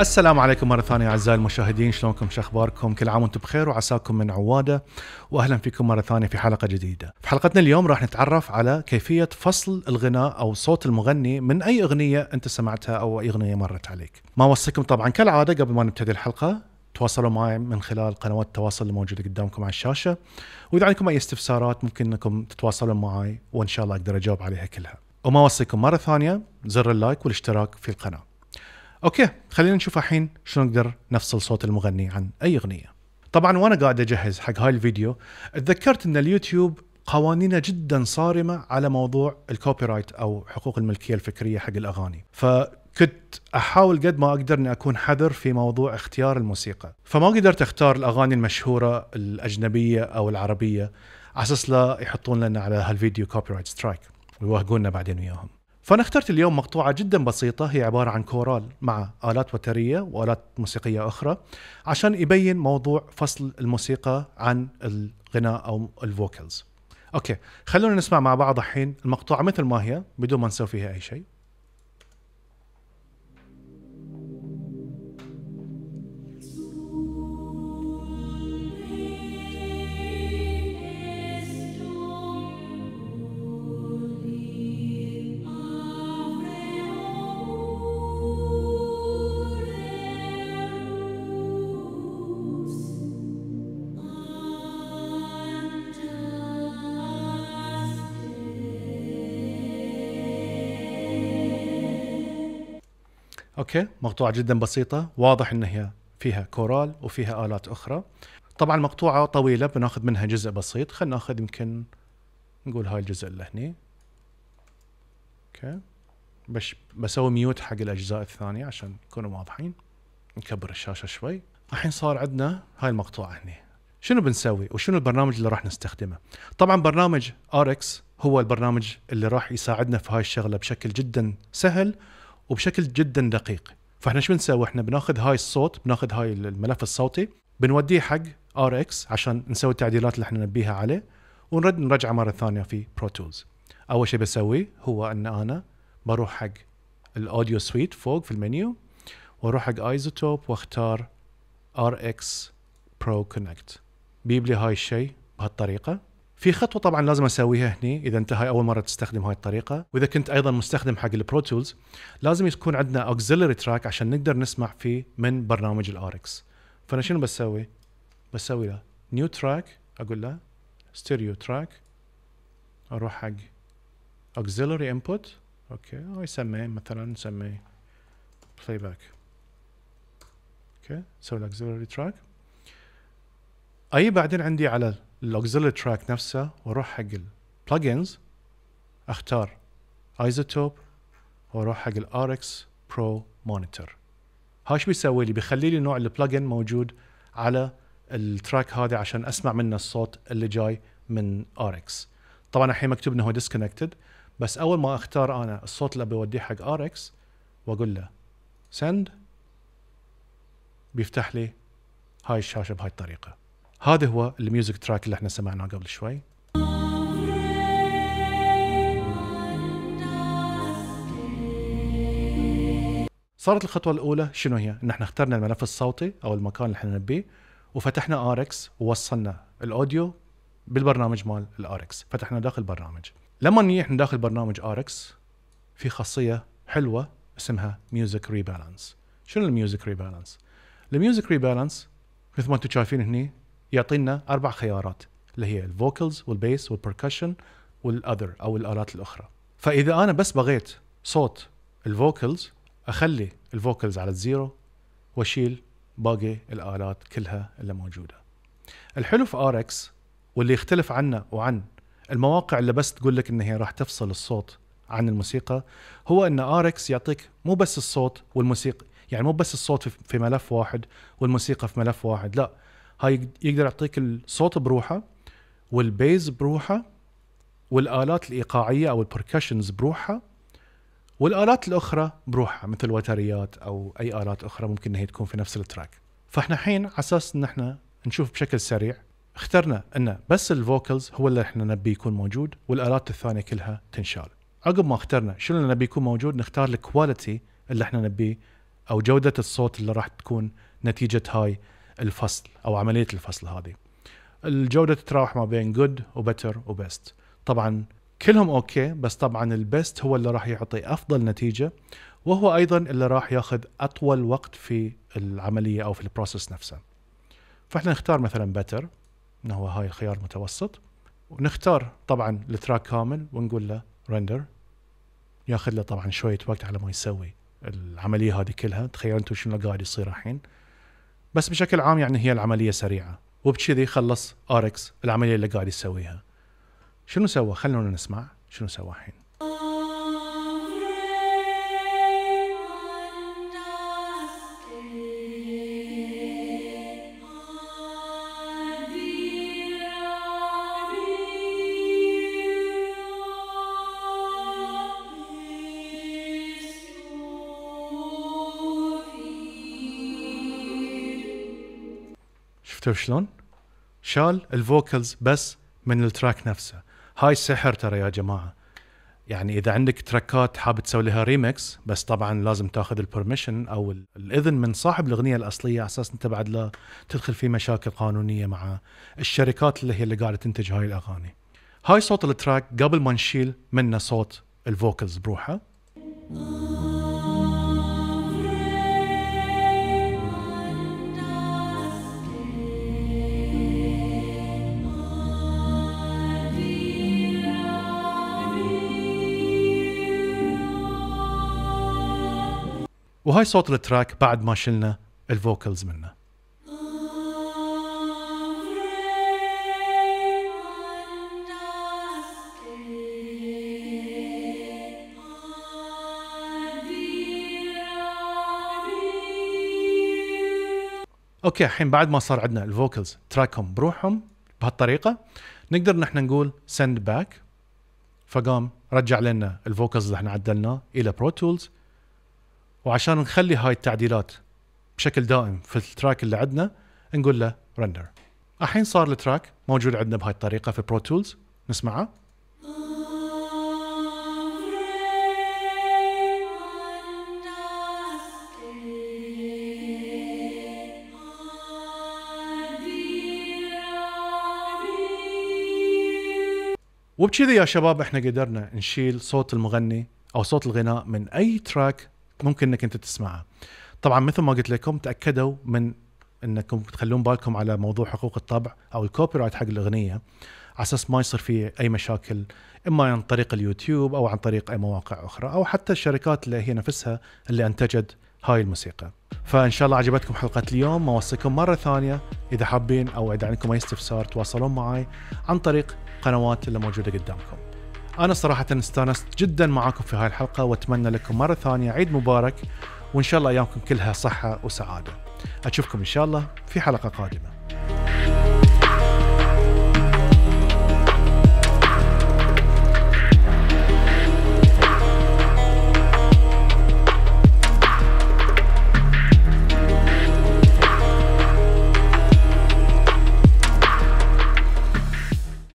السلام عليكم مرة ثانية أعزائي المشاهدين شلونكم؟ شو أخباركم؟ كل عام وأنتم بخير وعساكم من عوادة. وأهلا فيكم مرة ثانية في حلقة جديدة. في حلقتنا اليوم راح نتعرف على كيفية فصل الغناء أو صوت المغني من أي أغنية أنت سمعتها أو أي أغنية مرت عليك. ما أوصيكم طبعا كالعادة قبل ما نبتدي الحلقة تواصلوا معي من خلال قنوات التواصل الموجودة قدامكم على الشاشة. وإذا عندكم أي استفسارات ممكن أنكم تتواصلون معي وإن شاء الله أقدر أجاوب عليها كلها. وما أوصيكم مرة ثانية زر ال like والاشتراك في القناة. okay خلينا نشوف الحين شلون نقدر نفصل صوت المغني عن أي أغنية. طبعا وأنا قاعد أجهز حق هاي الفيديو. تذكرت إن اليوتيوب قوانينه جدا صارمة على موضوع ال copyright أو حقوق الملكية الفكرية حق الأغاني. فكنت أحاول قد ما أقدر إني أكون حذر في موضوع اختيار الموسيقى. فما قدرت أختار الأغاني المشهورة الأجنبية أو العربية. على أساس لا يحطون لنا على هالفيديو copyright strike ويوهقونا بعدين وياهم. فأنا اخترت اليوم مقطوعة جدا بسيطة هي عبارة عن كورال مع آلات وتريه وآلات موسيقية أخرى عشان يبين موضوع فصل الموسيقى عن الغناء أو ال vocals. okay خلونا نسمع مع بعض الحين المقطوعة مثل ما هي بدون ما نسوي فيها أي شيء. okay؟ مقطوعة جدا بسيطة واضح إن هي فيها كورال وفيها آلات أخرى. طبعا مقطوعة طويلة بناخذ منها جزء بسيط. خلينا ناخذ يمكن نقول هاي الجزء اللي هني. okay؟ بس بسوي mute حق الأجزاء الثانية عشان يكونوا واضحين. نكبر الشاشة شوي. الحين صار عندنا هاي المقطوعة هني. شنو بنسوي وشنو البرنامج اللي راح نستخدمه؟ طبعا برنامج RX هو البرنامج اللي راح يساعدنا في هاي الشغلة بشكل جدا سهل. وبشكل جدا دقيق. فإحنا شو بنسوي؟ إحنا بناخذ هاي الصوت بناخذ هاي الملف الصوتي بنوديه حق RX عشان نسوي التعديلات اللي إحنا نبيها عليه ونرد نرجعه مرة ثانية في Pro Tools أول شيء بسويه هو إن أنا بروح حق ال AudioSuite فوق في المنيو وأروح حق iZotope وأختار RX Pro Connect بيجيب لي هاي الشيء بهالطريقة. في خطوة طبعا لازم أسويها هني إذا انت هاي أول مرة تستخدم هاي الطريقة. وإذا كنت أيضا مستخدم حق ال Pro Tools لازم يكون عندنا auxiliary track عشان نقدر نسمع فيه من برنامج ال RX فأنا شنو بسوي؟ بسوي له new track أقول له stereo track أروح حق auxiliary input okay هاي يسميه مثلا نسميه playback okay سوي auxiliary track أي بعدين عندي على ال auxiliary track نفسه وأروح حق ال plugins أختار iZotope وأروح حق ال RX Pro Monitor هاي ش بيسوي لي؟ بيخلي لي نوع ال plugin موجود على ال track هذا عشان أسمع منه الصوت اللي جاي من RX طبعا الحين مكتوب إنه هو disconnected بس أول ما أختار أنا الصوت اللي بوديه حق RX وأقول له send بيفتح لي هاي الشاشة بهاي الطريقة. هذا هو ال music track اللي إحنا سمعناه قبل شوي صارت الخطوة الأولى شنو هي؟ إن إحنا اخترنا الملف الصوتي أو المكان اللي إحنا نبيه وفتحنا RX ووصلنا ال audio بالبرنامج مال ال RX، فتحنا داخل البرنامج. لما نيجي إحنا داخل برنامج RX في خاصية حلوة اسمها Music Rebalance. شنو ال Music Rebalance؟ ال Music Rebalance مثل ما أنتم شايفين هني يعطينا أربع خيارات اللي هي ال vocals والبيس والبركشن والأذر أو الآلات الأخرى. فإذا أنا بس بغيت صوت ال vocals أخلي الفوكلز على ال zero وأشيل باقي الآلات كلها اللي موجودة. الحلو في RX واللي يختلف عنا وعن المواقع اللي بس تقول لك إن هي راح تفصل الصوت عن الموسيقى هو إن RX يعطيك مو بس الصوت والموسيقى يعني مو بس الصوت في ملف واحد والموسيقى في ملف واحد لا. هاي يقدر يعطيك الصوت بروحه وال bass بروحه والآلات الإيقاعية أو ال percussions بروحها والآلات الأخرى بروحها مثل وتريات أو أي آلات أخرى ممكن ان هي تكون في نفس ال track. فإحنا الحين على أساس إن إحنا نشوف بشكل سريع اخترنا إن بس ال vocals هو اللي إحنا نبي يكون موجود والآلات الثانية كلها تنشال. عقب ما اخترنا شنو اللي نبي يكون موجود نختار ال quality اللي إحنا نبيه أو جودة الصوت اللي راح تكون نتيجة هاي الفصل أو عملية الفصل هذه. الجودة تتراوح ما بين good و better و best طبعا كلهم okay بس طبعا ال best هو اللي راح يعطي أفضل نتيجة وهو أيضا اللي راح ياخذ أطول وقت في العملية أو في ال process نفسه. فإحنا نختار مثلا better إنه هو هاي الخيار متوسط ونختار طبعا ال track كامل ونقول له render ياخذ له طبعا شوية وقت على ما يسوي العملية هذه كلها. تخيلوا أنتم شنو قاعد يصير الحين؟ بس بشكل عام يعني هي العملية سريعة. وبكذي خلص RX العملية اللي قاعد يسويها. شنو سوى؟ خلونا نسمع شنو سوى الحين. شفتوا شلون؟ شال ال vocals بس من ال track نفسه. هاي سحر ترى يا جماعة. يعني إذا عندك تراكات حاب تسوي لها ريمكس بس طبعا لازم تاخذ ال permission أو الإذن من صاحب الأغنية الأصلية على أساس أنت بعد لا تدخل في مشاكل قانونية مع الشركات اللي هي اللي قاعدة تنتج هاي الأغاني. هاي صوت ال track قبل ما نشيل منه صوت ال vocals بروحه. وهاي صوت ال track بعد ما شلنا ال vocals منه. okay الحين بعد ما صار عندنا ال vocals track هم بروحهم بهالطريقة نقدر نحن نقول send back فقام رجع لنا ال vocals اللي إحنا عدلناه إلى Pro Tools وعشان نخلي هاي التعديلات بشكل دائم في ال track اللي عندنا نقول له render الحين صار ال track موجود عندنا بهاي الطريقة في Pro Tools نسمعه. وبكذا يا شباب إحنا قدرنا نشيل صوت المغني أو صوت الغناء من أي track ممكن إنك أنت تسمعها. طبعا مثل ما قلت لكم تأكدوا من إنكم تخلون بالكم على موضوع حقوق الطبع أو ال copyright حق الأغنية على أساس ما يصير في أي مشاكل إما عن طريق اليوتيوب أو عن طريق أي مواقع أخرى أو حتى الشركات اللي هي نفسها اللي أنتجت هاي الموسيقى. فإن شاء الله عجبتكم حلقة اليوم. ما أوصيكم مرة ثانية. إذا حابين أو إذا عندكم أي استفسار تواصلون معي عن طريق قنوات اللي موجودة قدامكم. أنا صراحة استانست جدا معاكم في هاي الحلقة وأتمنى لكم مرة ثانية عيد مبارك وإن شاء الله أيامكم كلها صحة وسعادة. أشوفكم إن شاء الله في حلقة قادمة.